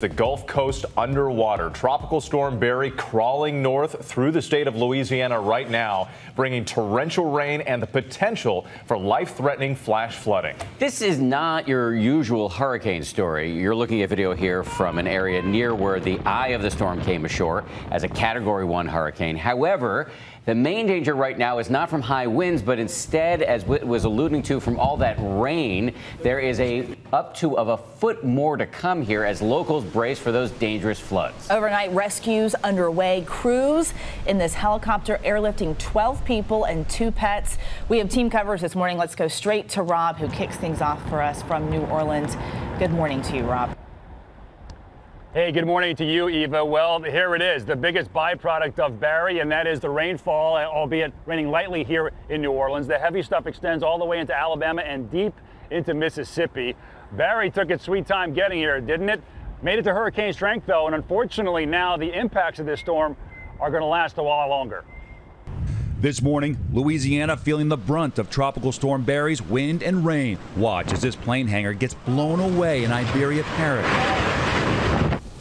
The Gulf Coast underwater. Tropical storm Barry crawling north through the state of Louisiana right now, bringing torrential rain and the potential for life threatening flash flooding. This is not your usual hurricane story. You're looking at video here from an area near where the eye of the storm came ashore as a Category 1 hurricane. However, the main danger right now is not from high winds, but instead, as Whit was alluding to, from all that rain. There is a up to of a foot more to come here as locals brace for those dangerous floods. Overnight rescues underway. Crews in this helicopter airlifting 12 people and two pets. We have team coverage this morning. Let's go straight to Rob, who kicks things off for us from New Orleans. Good morning to you, Rob. Hey, good morning to you, Eva. Well, here it is, the biggest byproduct of Barry, and that is the rainfall, albeit raining lightly here in New Orleans. The heavy stuff extends all the way into Alabama and deep into Mississippi. Barry took its sweet time getting here, didn't it? Made it to hurricane strength, though, and unfortunately now the impacts of this storm are going to last a while longer. This morning, Louisiana feeling the brunt of Tropical Storm Barry's wind and rain. Watch as this plane hangar gets blown away in Iberia Parish.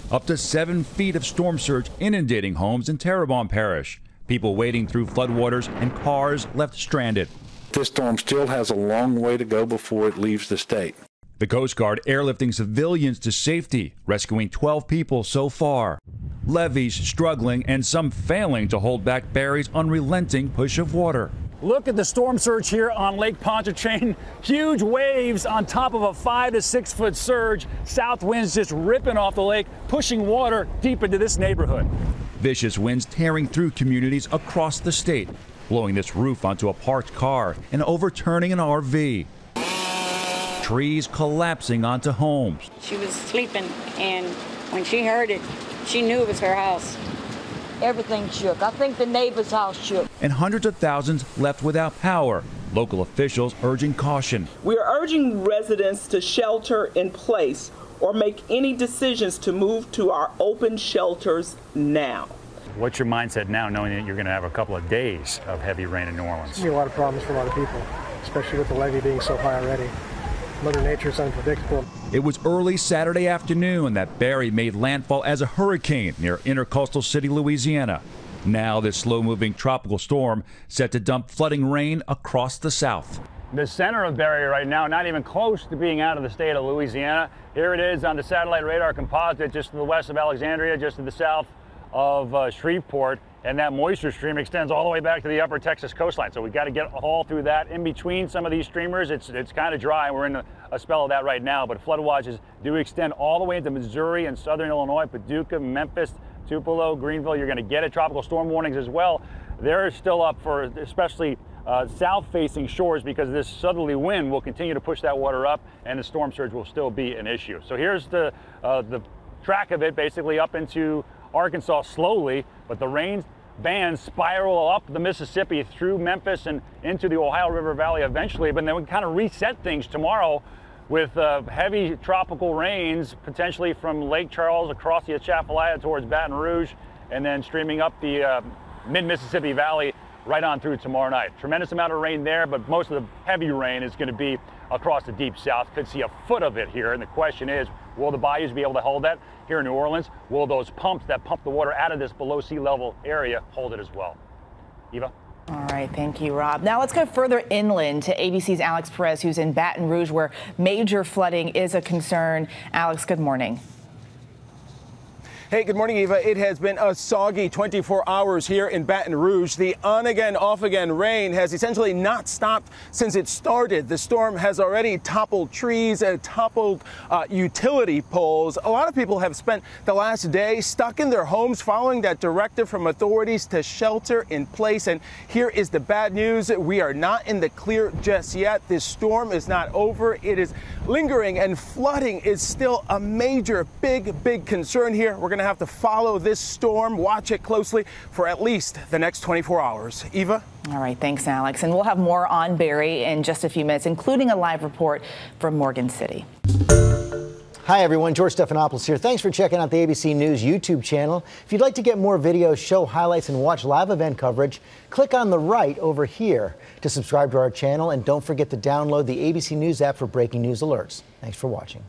Up to seven feet of storm surge inundating homes in Terrebonne Parish. People wading through floodwaters and cars left stranded. This storm still has a long way to go before it leaves the state. The Coast Guard airlifting civilians to safety, rescuing 12 people so far. Levees struggling and some failing to hold back Barry's unrelenting push of water. Look at the storm surge here on Lake Pontchartrain. Huge waves on top of a five to six foot surge. South winds just ripping off the lake, pushing water deep into this neighborhood. Vicious winds tearing through communities across the state, blowing this roof onto a parked car and overturning an RV. Trees collapsing onto homes. She was sleeping, and when she heard it, she knew it was her house everything shook. I think the neighbor's house shook. And hundreds of thousands left without power. Local officials urging caution. We are urging residents to shelter in place or make any decisions to move to our open shelters now. What's your mindset now, knowing that you're going to have a couple of days of heavy rain in New Orleans? It's a lot of problems for a lot of people, especially with the levee being so high already. Mother Nature is unpredictable. It was early Saturday afternoon that Barry made landfall as a hurricane near Intracoastal City, Louisiana. Now, this slow moving tropical storm set to dump flooding rain across the south. The center of Barry right now, not even close to being out of the state of Louisiana. Here it is on the satellite radar composite just to the west of Alexandria, just to the south of uh, Shreveport and that moisture stream extends all the way back to the upper Texas coastline. So we've got to get all through that. In between some of these streamers, it's it's kind of dry. We're in a, a, spell of that right now, but flood watches do extend all the way into Missouri and southern Illinois, Paducah, Memphis, Tupelo, Greenville. You're going to get it. Tropical storm warnings as well. They're still up for especially uh, south-facing shores because this southerly wind will continue to push that water up, and the storm surge will still be an issue. So here's the uh, the track of it, basically up into Arkansas slowly, but the rain bands spiral up the Mississippi through Memphis and into the Ohio River Valley eventually, but then we kind of reset things tomorrow with uh, heavy tropical rains potentially from Lake Charles across the Atchafalaya towards Baton Rouge and then streaming up the uh, mid-Mississippi Valley right on through tomorrow night. Tremendous amount of rain there, but most of the heavy rain is going to be across the deep south. Could see a foot of it here, and the question is, will the bayous be able to hold that here in New Orleans? Will those pumps that pump the water out of this below sea level area hold it as well? Eva? All right, thank you, Rob. Now let's go further inland to ABC's Alex Perez, who's in Baton Rouge, where major flooding is a concern. Alex, good morning. Hey, good morning, Eva. It has been a soggy 24 hours here in Baton Rouge. The on again, off again rain has essentially not stopped since it started. The storm has already toppled trees, and toppled uh, utility poles. A lot of people have spent the last day stuck in their homes following that directive from authorities to shelter in place. And here is the bad news. We are not in the clear just yet. This storm is not over. It is lingering and flooding is still a major, big, big concern here. We're going going to have to follow this storm, watch it closely for at least the next 24 hours. Eva? All right, thanks, Alex. And we'll have more on Barry in just a few minutes, including a live report from Morgan City. Hi, everyone. George Stephanopoulos here. Thanks for checking out the ABC News YouTube channel. If you'd like to get more videos, show highlights, and watch live event coverage, click on the right over here to subscribe to our channel. And don't forget to download the ABC News app for breaking news alerts. Thanks for watching.